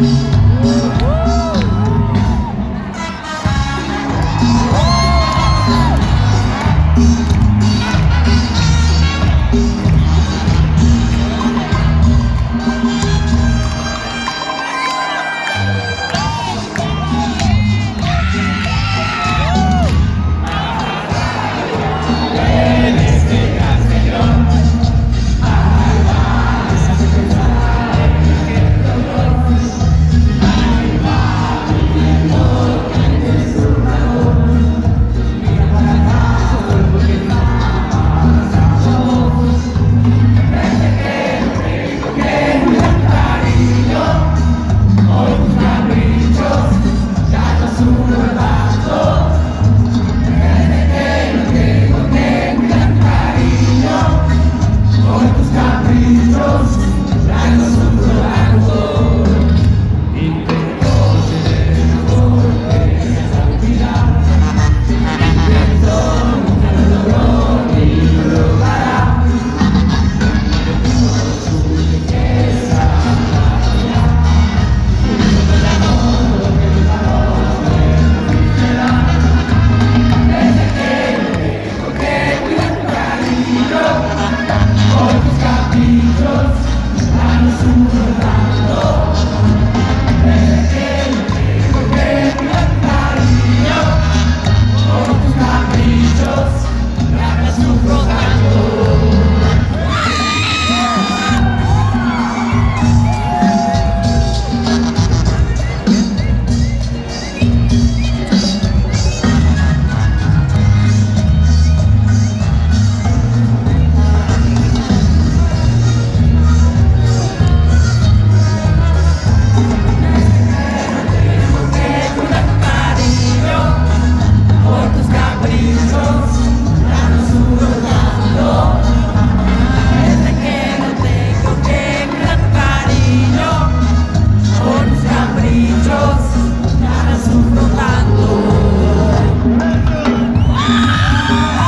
you. Oh!